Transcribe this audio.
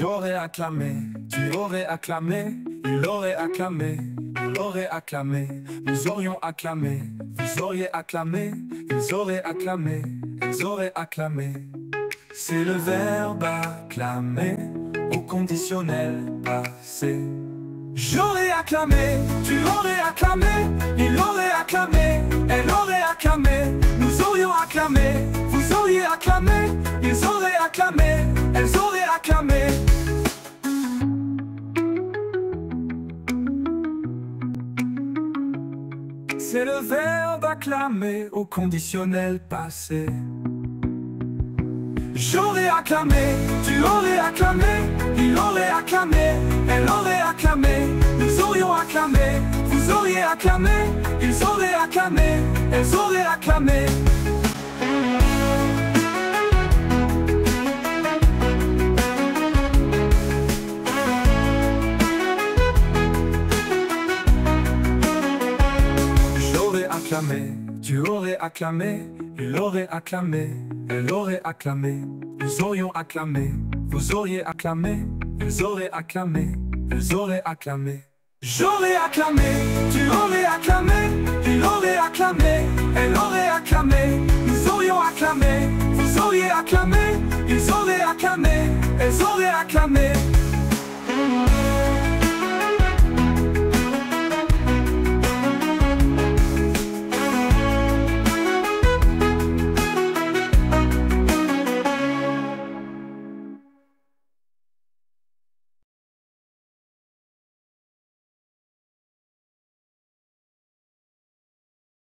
J'aurais acclamé, tu aurais acclamé, il aurait acclamé, il aurait acclamé, nous aurions acclamé, vous auriez acclamé, ils auraient acclamé, ils auraient acclamé. C'est le verbe acclamer au conditionnel passé. J'aurais acclamé, tu aurais acclamé, il aurait acclamé, elle aurait acclamé, nous aurions acclamé, vous auriez acclamé, ils auraient acclamé, elles auraient C'est le verbe acclamer au conditionnel passé. J'aurais acclamé, tu aurais acclamé, il aurait acclamé, elle aurait acclamé, nous aurions acclamé, vous auriez acclamé, ils auraient acclamé, elles auraient acclamé. Tu aurais acclamé, il aurait acclamé, elle aurait acclamé, nous aurions acclamé, vous auriez acclamé, ils auraient acclamé, elles auraient acclamé. J'aurais acclamé, tu aurais acclamé, il aurait acclamé, elle aurait acclamé, nous aurions acclamé, vous auriez acclamé, ils auraient acclamé, elles auraient acclamé.